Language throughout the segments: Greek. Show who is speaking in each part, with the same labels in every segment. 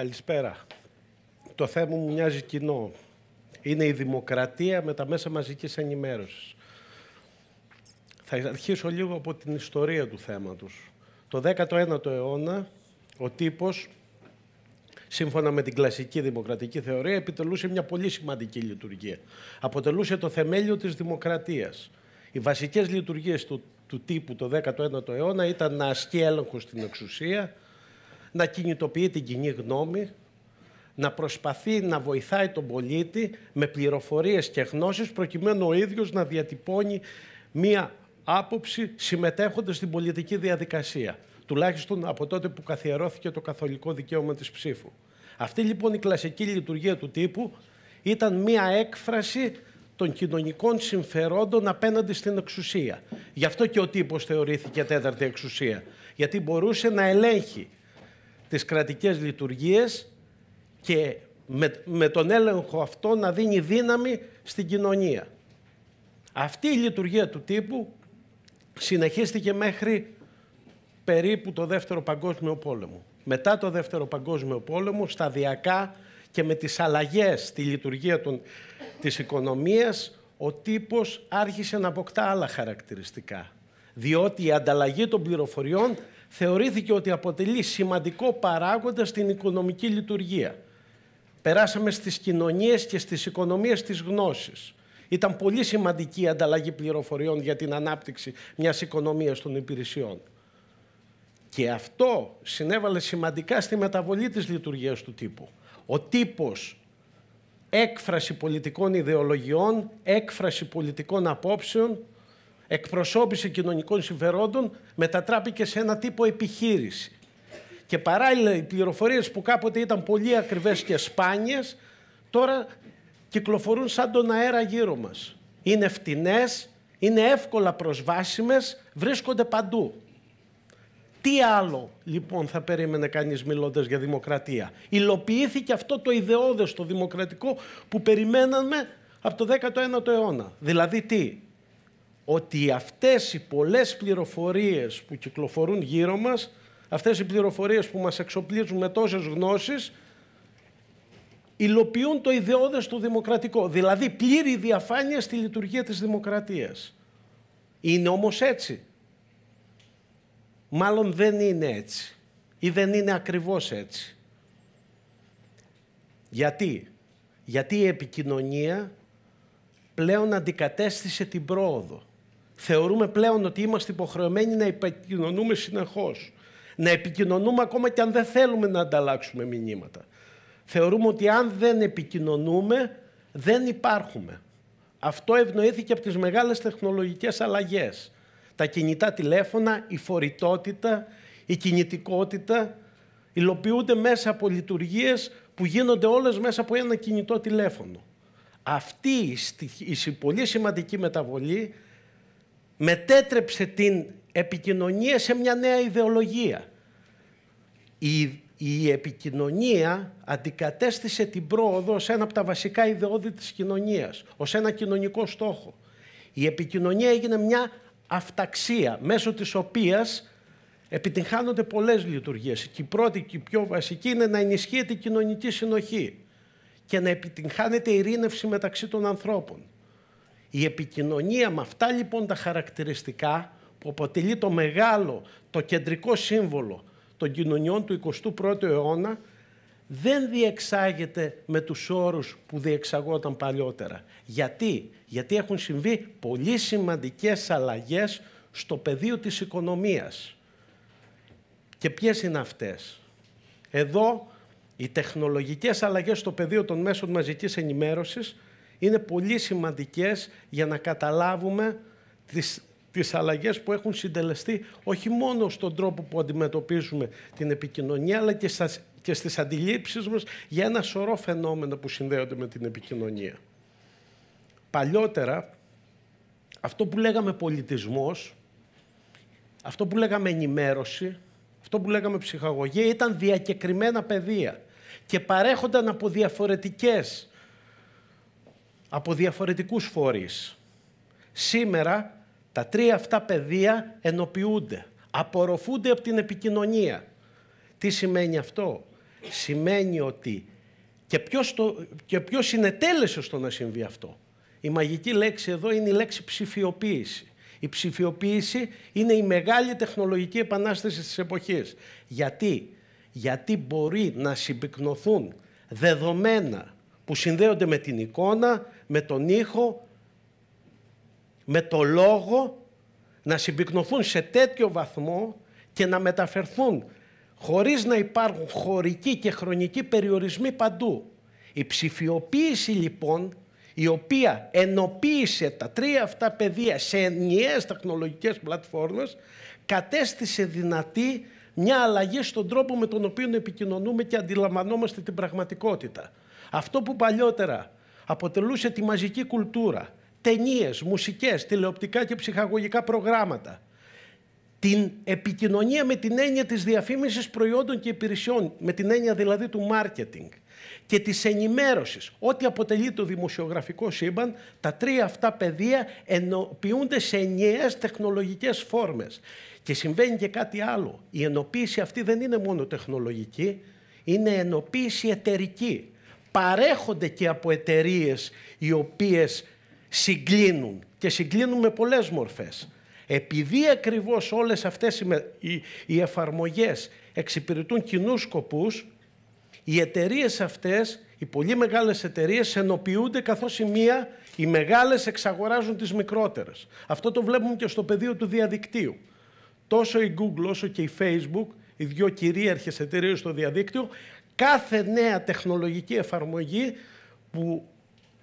Speaker 1: Καλησπέρα. Το θέμα μου μοιάζει κοινό. Είναι η δημοκρατία με τα μέσα μαζικής ενημέρωσης. Θα αρχίσω λίγο από την ιστορία του θέματος. Το 19ο αιώνα ο τύπος, σύμφωνα με την κλασική δημοκρατική θεωρία, επιτελούσε μια πολύ σημαντική λειτουργία. Αποτελούσε το θεμέλιο της δημοκρατίας. Οι βασικές λειτουργίες του, του τύπου το 19ο αιώνα ήταν να ασκεί έλεγχο στην εξουσία, να κινητοποιεί την κοινή γνώμη, να προσπαθεί να βοηθάει τον πολίτη με πληροφορίες και γνώσεις προκειμένου ο ίδιος να διατυπώνει μία άποψη συμμετέχοντας στην πολιτική διαδικασία. Τουλάχιστον από τότε που καθιερώθηκε το καθολικό δικαίωμα της ψήφου. Αυτή λοιπόν η κλασική λειτουργία του τύπου ήταν μία έκφραση των κοινωνικών συμφερόντων απέναντι στην εξουσία. Γι' αυτό και ο τύπος θεωρήθηκε τέταρτη εξουσία. Γιατί μπορούσε να ελέγχει τις κρατικές λειτουργίες και με, με τον έλεγχο αυτό να δίνει δύναμη στην κοινωνία. Αυτή η λειτουργία του τύπου συνεχίστηκε μέχρι περίπου το Δεύτερο Παγκόσμιο Πόλεμο. Μετά το Δεύτερο Παγκόσμιο Πόλεμο, σταδιακά και με τις αλλαγές στη λειτουργία των, της οικονομίας, ο τύπος άρχισε να αποκτά άλλα χαρακτηριστικά. Διότι η ανταλλαγή των πληροφοριών θεωρήθηκε ότι αποτελεί σημαντικό παράγοντα στην οικονομική λειτουργία. Περάσαμε στις κοινωνίες και στις οικονομίες της γνώσης. Ήταν πολύ σημαντική η ανταλλαγή πληροφοριών για την ανάπτυξη μιας οικονομίας των υπηρεσιών. Και αυτό συνέβαλε σημαντικά στη μεταβολή της λειτουργίας του τύπου. Ο τύπος έκφραση πολιτικών ιδεολογιών, έκφραση πολιτικών απόψεων, εκπροσώπηση κοινωνικών συμφερόντων μετατράπηκε σε ένα τύπο επιχείρηση. Και παράλληλα οι πληροφορίες που κάποτε ήταν πολύ ακριβές και σπάνιες, τώρα κυκλοφορούν σαν τον αέρα γύρω μας. Είναι φτηνές, είναι εύκολα προσβάσιμες, βρίσκονται παντού. Τι άλλο λοιπόν θα περίμενε κανείς μιλώντας για δημοκρατία; Υλοποιήθηκε αυτό το ιδεώδες, το δημοκρατικό που περιμέναμε από το 19ο αιώνα. Δηλαδή τι, ότι αυτές οι πολλές πληροφορίες που κυκλοφορούν γύρω μας, αυτές οι πληροφορίες που μας εξοπλίζουν με τόσες γνώσεις, υλοποιούν το ιδεώδες του δημοκρατικό, δηλαδή πλήρη διαφάνεια στη λειτουργία της δημοκρατίας. Είναι όμως έτσι. Μάλλον δεν είναι έτσι ή δεν είναι ακριβώς έτσι. Γιατί; Γιατί η επικοινωνία πλέον αντικατέστησε την πρόοδο. Θεωρούμε πλέον ότι είμαστε υποχρεωμένοι να επικοινωνούμε συνεχώς. Να επικοινωνούμε ακόμα και αν δεν θέλουμε να ανταλλάξουμε μηνύματα. Θεωρούμε ότι αν δεν επικοινωνούμε δεν υπάρχουμε. Αυτό ευνοήθηκε από τις μεγάλες τεχνολογικές αλλαγές τα κινητά τηλέφωνα, η φορητότητα, η κινητικότητα υλοποιούνται μέσα από λειτουργίες που γίνονται όλες μέσα από ένα κινητό τηλέφωνο. Αυτή η πολύ σημαντική μεταβολή μετέτρεψε την επικοινωνία σε μια νέα ιδεολογία. Η, η επικοινωνία αντικατέστησε την πρόοδο ως ένα από τα βασικά ιδεώδη της κοινωνίας, ως ένα κοινωνικό στόχο. Η επικοινωνία έγινε μια αυταξία μέσω της οποίας επιτυγχάνονται πολλές λειτουργίες. Και η πρώτη και η πιο βασική είναι να ενισχύεται η κοινωνική συνοχή και να επιτυγχάνεται η ειρήνευση μεταξύ των ανθρώπων. Η επικοινωνία με αυτά λοιπόν τα χαρακτηριστικά που αποτελεί το μεγάλο, το κεντρικό σύμβολο των κοινωνιών του 21ου αιώνα δεν διεξάγεται με τους όρους που διεξαγόταν παλιότερα. Γιατί; Γιατί έχουν συμβεί πολύ σημαντικές αλλαγές στο πεδίο της οικονομίας. Και ποιες είναι αυτές; Εδώ οι τεχνολογικές αλλαγές στο πεδίο των μέσων μαζικής ενημέρωσης είναι πολύ σημαντικές για να καταλάβουμε τις, τις αλλαγές που έχουν συντελεστεί όχι μόνο στον τρόπο που αντιμετωπίζουμε την επικοινωνία αλλά και στα και στις αντιλήψεις μας για ένα σωρό φαινόμενα που συνδέονται με την επικοινωνία. Παλιότερα, αυτό που λέγαμε πολιτισμός, αυτό που λέγαμε ενημέρωση, αυτό που λέγαμε ψυχαγωγία ήταν διακεκριμένα πεδία και παρέχονταν από διαφορετικές, από διαφορετικούς φορείς. Σήμερα τα τρία αυτά πεδία ενοποιούνται, απορροφούνται από την επικοινωνία. Τι σημαίνει αυτό; σημαίνει ότι και ποιος, το, και ποιος συνετέλεσε στο να συμβεί αυτό; Η μαγική λέξη εδώ είναι η λέξη ψηφιοποίηση. Η ψηφιοποίηση είναι η μεγάλη τεχνολογική επανάσταση της εποχής. Γιατί; Γιατί μπορεί να συμπυκνωθούν δεδομένα που συνδέονται με την εικόνα, με τον ήχο, με το λόγο, να συμπυκνωθούν σε τέτοιο βαθμό και να μεταφερθούν χωρίς να υπάρχουν χωρικοί και χρονικοί περιορισμοί παντού. Η ψηφιοποίηση λοιπόν, η οποία ενοποίησε τα τρία αυτά πεδία σε ενιαίες τεχνολογικές πλατφόρμες, κατέστησε δυνατή μια αλλαγή στον τρόπο με τον οποίο επικοινωνούμε και αντιλαμβανόμαστε την πραγματικότητα. Αυτό που παλιότερα αποτελούσε τη μαζική κουλτούρα, ταινίες, μουσικές, τηλεοπτικά και ψυχαγωγικά προγράμματα, την επικοινωνία με την έννοια της διαφήμισης προϊόντων και υπηρεσιών, με την έννοια δηλαδή του μάρκετινγκ και της ενημέρωσης, ό,τι αποτελεί το δημοσιογραφικό σύμπαν, τα τρία αυτά πεδία ενοποιούνται σε ενιαίες τεχνολογικές φόρμες. Και συμβαίνει και κάτι άλλο. Η ενοποίηση αυτή δεν είναι μόνο τεχνολογική, είναι ενοποίηση εταιρική. Παρέχονται και από εταιρείες οι οποίες συγκλίνουν και συγκλίνουν με πολλές μορφές. Επειδή ακριβώς όλες αυτές οι, οι εφαρμογές εξυπηρετούν κοινούς σκοπούς, οι εταιρείες αυτές, οι πολύ μεγάλες εταιρείες ενοποιούνται καθώς η μία, οι μεγάλες εξαγοράζουν τις μικρότερες. Αυτό το βλέπουμε και στο πεδίο του διαδικτύου. Τόσο η Google όσο και η Facebook, οι δύο κυρίαρχες εταιρείες στο διαδίκτυο, κάθε νέα τεχνολογική εφαρμογή που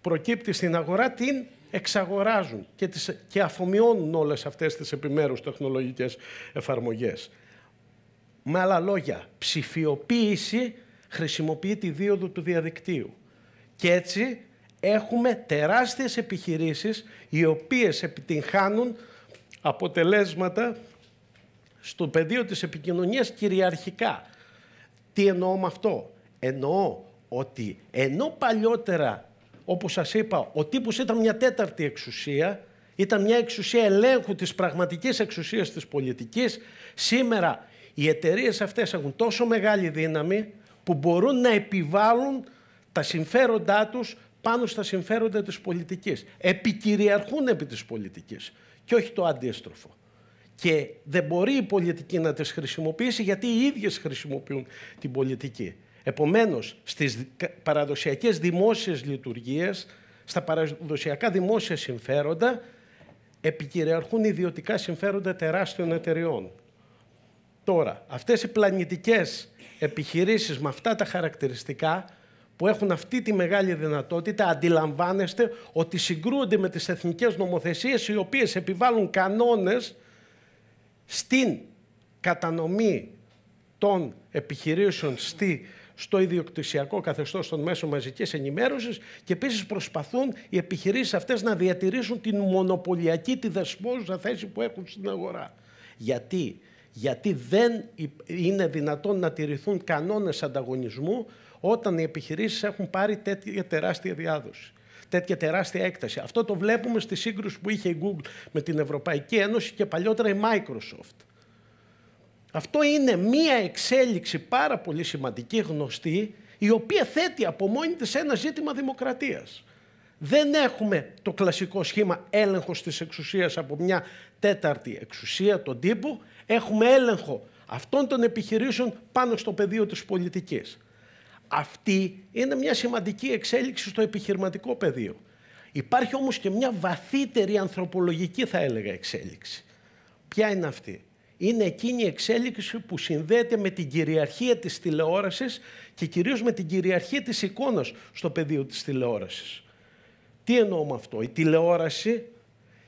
Speaker 1: προκύπτει στην αγορά την εξαγοράζουν και, τις, και αφομοιώνουν όλες αυτές τις επιμέρους τεχνολογικές εφαρμογές. Με άλλα λόγια, ψηφιοποίηση χρησιμοποιεί τη δίωδο του διαδικτύου. Και έτσι έχουμε τεράστιες επιχειρήσεις οι οποίες επιτυγχάνουν αποτελέσματα στο πεδίο της επικοινωνίας κυριαρχικά. Τι εννοώ με αυτό; Εννοώ ότι ενώ παλιότερα όπως σας είπα, ο τύπος ήταν μια τέταρτη εξουσία, ήταν μια εξουσία ελέγχου της πραγματικής εξουσίας της πολιτικής. Σήμερα οι εταιρείες αυτές έχουν τόσο μεγάλη δύναμη που μπορούν να επιβάλλουν τα συμφέροντά τους πάνω στα συμφέροντα της πολιτικής. Επικυριαρχούν επί της πολιτικής και όχι το αντίστροφο. Και δεν μπορεί η πολιτική να τις χρησιμοποιήσει γιατί οι ίδιες χρησιμοποιούν την πολιτική. Επομένως, στις παραδοσιακές δημόσιες λειτουργίες, στα παραδοσιακά δημόσια συμφέροντα, επικυριαρχούν ιδιωτικά συμφέροντα τεράστιων εταιριών. Τώρα, αυτές οι πλανητικές επιχειρήσεις με αυτά τα χαρακτηριστικά που έχουν αυτή τη μεγάλη δυνατότητα, αντιλαμβάνεστε ότι συγκρούονται με τις εθνικές νομοθεσίες οι οποίες επιβάλλουν κανόνες στην κατανομή των επιχειρήσεων στη στο ιδιοκτησιακό καθεστώς των μέσων μαζικής ενημέρωσης και επίσης προσπαθούν οι επιχειρήσεις αυτές να διατηρήσουν την μονοπωλιακή, τη δεσπόζουσα θέση που έχουν στην αγορά. Γιατί; Γιατί δεν είναι δυνατόν να τηρηθούν κανόνες ανταγωνισμού όταν οι επιχειρήσεις έχουν πάρει τέτοια τεράστια διάδοση τέτοια τεράστια έκταση. Αυτό το βλέπουμε στη σύγκρουση που είχε η Google με την Ευρωπαϊκή Ένωση και παλιότερα η Microsoft. Αυτό είναι μία εξέλιξη πάρα πολύ σημαντική, γνωστή, η οποία θέτει από μόνη της ένα ζήτημα δημοκρατίας. Δεν έχουμε το κλασικό σχήμα έλεγχος της εξουσίας από μια τέταρτη εξουσία, τον τύπο. Έχουμε έλεγχο αυτών των επιχειρήσεων πάνω στο πεδίο της πολιτικής. Αυτή είναι μια σημαντική εξέλιξη στο επιχειρηματικό πεδίο. Υπάρχει όμως και μια βαθύτερη ανθρωπολογική θα έλεγα εξέλιξη. Ποια είναι αυτή; Είναι εκείνη η εξέλιξη που συνδέεται με την κυριαρχία της τηλεόρασης και κυρίως με την κυριαρχία της εικόνας στο πεδίο της τηλεόρασης. Τι εννοώ με αυτό; Η τηλεόραση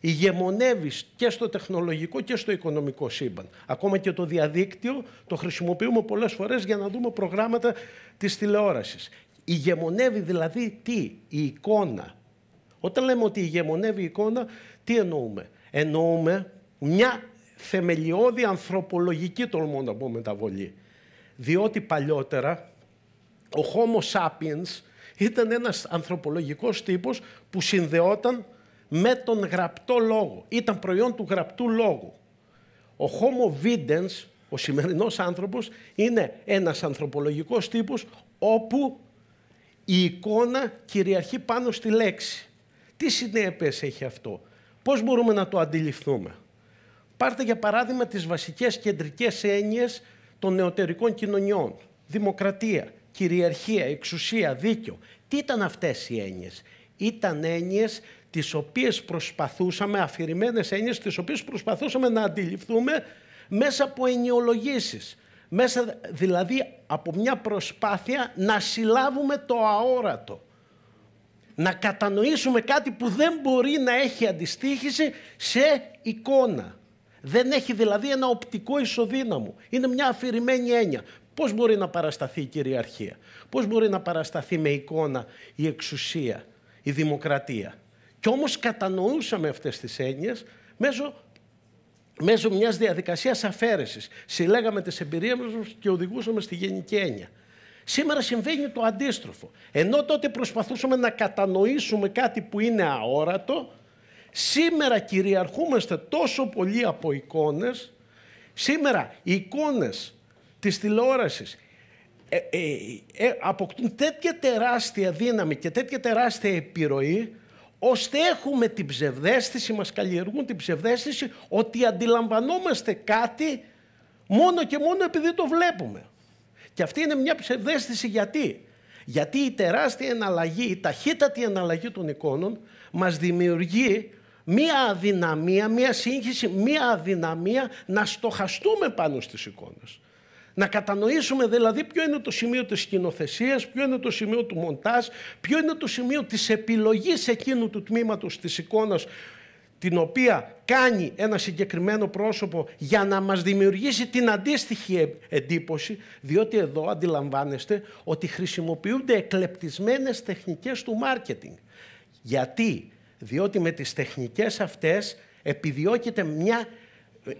Speaker 1: ηγεμονεύεις και στο τεχνολογικό και στο οικονομικό σύμπαν. Ακόμα και το διαδίκτυο το χρησιμοποιούμε πολλές φορές για να δούμε προγράμματα της τηλεόρασης. Ηγεμονεύει δηλαδή τι, η εικόνα. Όταν λέμε ότι ηγεμονεύει η εικόνα, τι εννοούμε; Εννοούμε μια θεμελιώδη ανθρωπολογική τολμώ να πω μεταβολή. Διότι παλιότερα ο Homo sapiens ήταν ένας ανθρωπολογικός τύπος που συνδεόταν με τον γραπτό λόγο. Ήταν προϊόν του γραπτού λόγου. Ο Homo videns, Ο σημερινός άνθρωπος είναι ένας ανθρωπολογικός τύπος όπου η εικόνα κυριαρχεί πάνω στη λέξη. Τι συνέπειες έχει αυτό; Πώς μπορούμε να το αντιληφθούμε; Πάρτε για παράδειγμα τις βασικές κεντρικές έννοιες των νεωτερικών κοινωνιών. Δημοκρατία, κυριαρχία, εξουσία, δίκαιο. Τι ήταν αυτές οι έννοιες; Ήταν έννοιες τις οποίες προσπαθούσαμε, αφηρημένες έννοιες, τις οποίες προσπαθούσαμε να αντιληφθούμε μέσα από ενιολογήσεις. Μέσα δηλαδή από μια προσπάθεια να συλλάβουμε το αόρατο. Να κατανοήσουμε κάτι που δεν μπορεί να έχει αντιστοίχηση σε εικόνα. Δεν έχει δηλαδή ένα οπτικό ισοδύναμο. Είναι μια αφηρημένη έννοια. Πώς μπορεί να παρασταθεί η κυριαρχία; Πώς μπορεί να παρασταθεί με εικόνα η εξουσία, η δημοκρατία; Κι όμως κατανοούσαμε αυτές τις έννοιες μέσω, μέσω μιας διαδικασίας αφαίρεσης. Συλλέγαμε τις εμπειρίες μας και οδηγούσαμε στη γενική έννοια. Σήμερα συμβαίνει το αντίστροφο. Ενώ τότε προσπαθούσαμε να κατανοήσουμε κάτι που είναι αόρατο, σήμερα κυριαρχούμαστε τόσο πολύ από εικόνες, σήμερα οι εικόνες της τηλεόρασης ε, ε, ε, αποκτούν τέτοια τεράστια δύναμη και τέτοια τεράστια επιρροή ώστε έχουμε την ψευδέστηση, μας καλλιεργούν την ψευδέστηση ότι αντιλαμβανόμαστε κάτι μόνο και μόνο επειδή το βλέπουμε. Και αυτή είναι μια ψευδέστηση γιατί. Γιατί η τεράστια εναλλαγή, η ταχύτατη εναλλαγή των εικόνων μας δημιουργεί μία αδυναμία, μία σύγχυση, μία αδυναμία να στοχαστούμε πάνω στις εικόνες. Να κατανοήσουμε δηλαδή ποιο είναι το σημείο της σκηνοθεσίας, ποιο είναι το σημείο του μοντάζ, ποιο είναι το σημείο της επιλογής εκείνου του τμήματος της εικόνας την οποία κάνει ένα συγκεκριμένο πρόσωπο για να μας δημιουργήσει την αντίστοιχη εντύπωση, διότι εδώ αντιλαμβάνεστε ότι χρησιμοποιούνται εκλεπτισμένες τεχνικές του μάρκετινγκ. Γιατί, διότι με τις τεχνικές αυτές επιδιώκεται μια,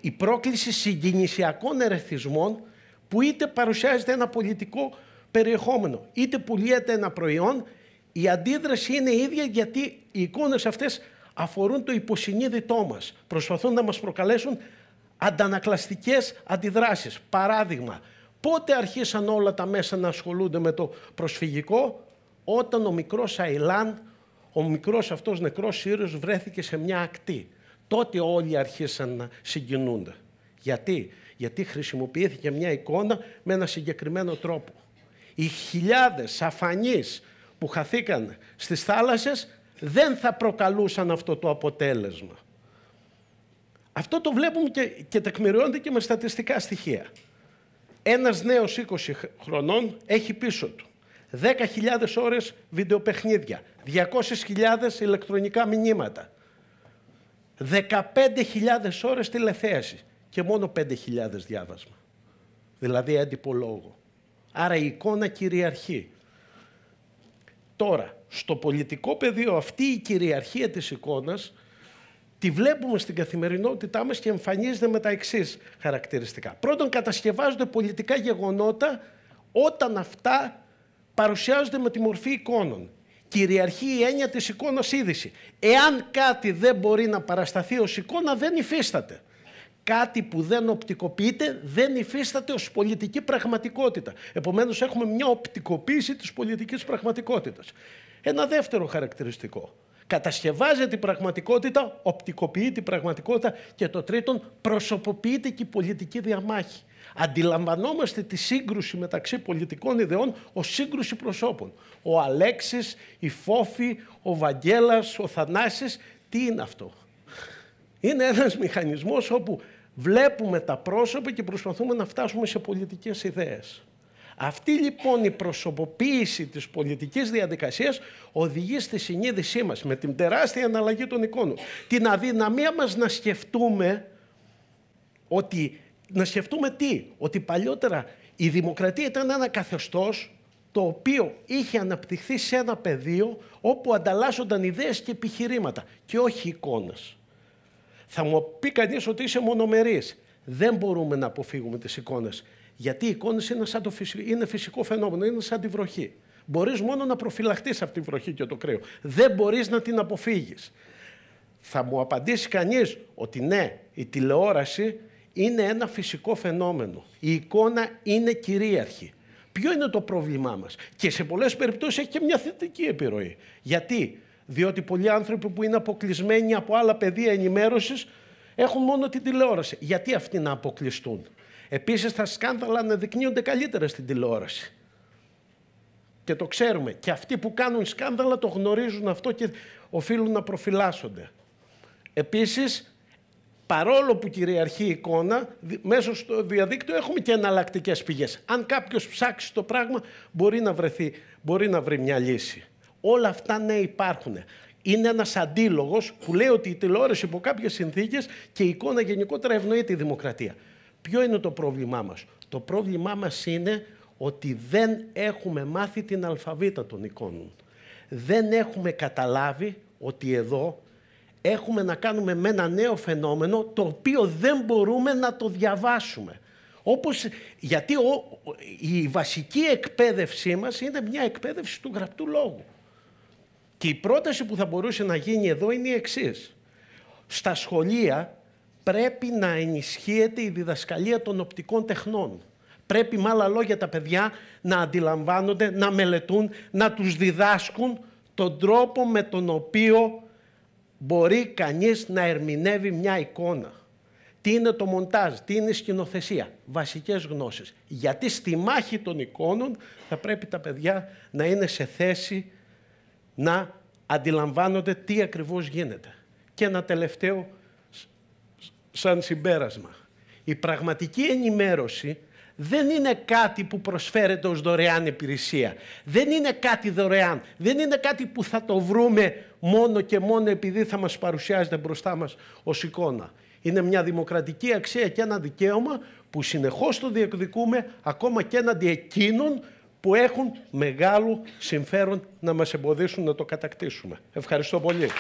Speaker 1: η πρόκληση συγκινησιακών ερεθισμών που είτε παρουσιάζεται ένα πολιτικό περιεχόμενο, είτε πουλιέται ένα προϊόν, η αντίδραση είναι ίδια γιατί οι εικόνες αυτές αφορούν το υποσυνείδητό μας. Προσπαθούν να μας προκαλέσουν αντανακλαστικές αντιδράσεις. Παράδειγμα, πότε αρχίσαν όλα τα μέσα να ασχολούνται με το προσφυγικό, όταν ο μικρός Αιλάν, ο μικρός αυτός νεκρός Σύριος βρέθηκε σε μια ακτή. Τότε όλοι αρχίσαν να συγκινούνται. Γιατί, γιατί χρησιμοποιήθηκε μια εικόνα με ένα συγκεκριμένο τρόπο. Οι χιλιάδες αφανείς που χαθήκαν στις θάλασσες δεν θα προκαλούσαν αυτό το αποτέλεσμα. Αυτό το βλέπουμε και, και τεκμηριώνεται και με στατιστικά στοιχεία. Ένας νέος 20 χρονών έχει πίσω του 10.000 ώρες βιντεοπαιχνίδια, 200.000 ηλεκτρονικά μηνύματα, 15.000 ώρες τηλεθέασης και μόνο 5.000 διάβασμα. Δηλαδή έντυπο λόγο. Άρα η εικόνα κυριαρχεί. Τώρα, στο πολιτικό πεδίο αυτή η κυριαρχία της εικόνας τη βλέπουμε στην καθημερινότητά μας και εμφανίζεται με τα εξής χαρακτηριστικά. Πρώτον, κατασκευάζονται πολιτικά γεγονότα όταν αυτά παρουσιάζονται με τη μορφή εικόνων. Κυριαρχεί η έννοια της εικόνας είδηση. Εάν κάτι δεν μπορεί να παρασταθεί ως εικόνα, δεν υφίσταται κάτι που δεν οπτικοποιείται δεν υφίσταται ως πολιτική πραγματικότητα. Επομένως έχουμε μια οπτικοποίηση της πολιτικής πραγματικότητας. Ένα δεύτερο χαρακτηριστικό. Κατασκευάζεται την πραγματικότητα, οπτικοποιεί την πραγματικότητα και το τρίτον προσωποποιείται και η πολιτική διαμάχη. Αντιλαμβανόμαστε τη σύγκρουση μεταξύ πολιτικών ιδεών ως σύγκρουση προσώπων. Ο Αλέξης, η Φόφη, ο Βαγγέλας, ο Θανάσης, τι είναι αυτό; Είναι ένας μηχανισμός όπου βλέπουμε τα πρόσωπα και προσπαθούμε να φτάσουμε σε πολιτικές ιδέες. Αυτή λοιπόν η προσωποποίηση της πολιτικής διαδικασίας οδηγεί στη συνείδησή μας με την τεράστια αναλλαγή των εικόνων. Την αδυναμία μας να σκεφτούμε ότι, να σκεφτούμε τι, ότι παλιότερα η δημοκρατία ήταν ένα καθεστώς το οποίο είχε αναπτυχθεί σε ένα πεδίο όπου ανταλλάσσονταν ιδέες και επιχειρήματα και όχι εικόνες. Θα μου πει κανείς ότι είσαι μονομερής. Δεν μπορούμε να αποφύγουμε τις εικόνες. Γιατί οι εικόνες είναι, σαν το φυσικό, είναι φυσικό φαινόμενο, είναι σαν τη βροχή. Μπορείς μόνο να προφυλαχτείς από τη βροχή και το κρύο. Δεν μπορείς να την αποφύγεις. Θα μου απαντήσει κανείς ότι ναι, η τηλεόραση είναι ένα φυσικό φαινόμενο. Η εικόνα είναι κυρίαρχη. Ποιο είναι το πρόβλημά μας; Και σε πολλές περιπτώσεις έχει και μια θετική επιρροή. Γιατί. Διότι πολλοί άνθρωποι που είναι αποκλεισμένοι από άλλα πεδία ενημέρωσης έχουν μόνο την τηλεόραση. Γιατί αυτοί να αποκλειστούν; Επίσης τα σκάνδαλα αναδεικνύονται καλύτερα στην τηλεόραση. Και το ξέρουμε. Και αυτοί που κάνουν σκάνδαλα το γνωρίζουν αυτό και οφείλουν να προφυλάσσονται. Επίσης, παρόλο που κυριαρχεί η εικόνα, μέσω στο διαδίκτυο έχουμε και εναλλακτικές πηγές. Αν κάποιος ψάξει το πράγμα, μπορεί να, βρεθεί, μπορεί να βρει μια λύση. Όλα αυτά ναι υπάρχουν. Είναι ένας αντίλογος που λέει ότι η τηλεόραση υπό κάποιες συνθήκες και η εικόνα γενικότερα ευνοεί τη δημοκρατία. Ποιο είναι το πρόβλημά μας; Το πρόβλημά μας είναι ότι δεν έχουμε μάθει την αλφαβήτα των εικόνων. Δεν έχουμε καταλάβει ότι εδώ έχουμε να κάνουμε με ένα νέο φαινόμενο το οποίο δεν μπορούμε να το διαβάσουμε. Όπως, γιατί ο, η βασική εκπαίδευσή μας είναι μια εκπαίδευση του γραπτού λόγου. Και η πρόταση που θα μπορούσε να γίνει εδώ είναι η εξής. Στα σχολεία πρέπει να ενισχύεται η διδασκαλία των οπτικών τεχνών. Πρέπει με άλλα λόγια τα παιδιά να αντιλαμβάνονται, να μελετούν, να τους διδάσκουν τον τρόπο με τον οποίο μπορεί κανείς να ερμηνεύει μια εικόνα. Τι είναι το μοντάζ, τι είναι η σκηνοθεσία, βασικές γνώσεις. Γιατί στη μάχη των εικόνων θα πρέπει τα παιδιά να είναι σε θέση να αντιλαμβάνονται τι ακριβώς γίνεται. Και ένα τελευταίο σαν συμπέρασμα. Η πραγματική ενημέρωση δεν είναι κάτι που προσφέρεται ως δωρεάν υπηρεσία. Δεν είναι κάτι δωρεάν. Δεν είναι κάτι που θα το βρούμε μόνο και μόνο επειδή θα μας παρουσιάζεται μπροστά μας ως εικόνα. Είναι μια δημοκρατική αξία και ένα δικαίωμα που συνεχώς το διεκδικούμε ακόμα και έναντι εκείνων που έχουν μεγάλο συμφέρον να μας εμποδίσουν να το κατακτήσουμε. Ευχαριστώ πολύ.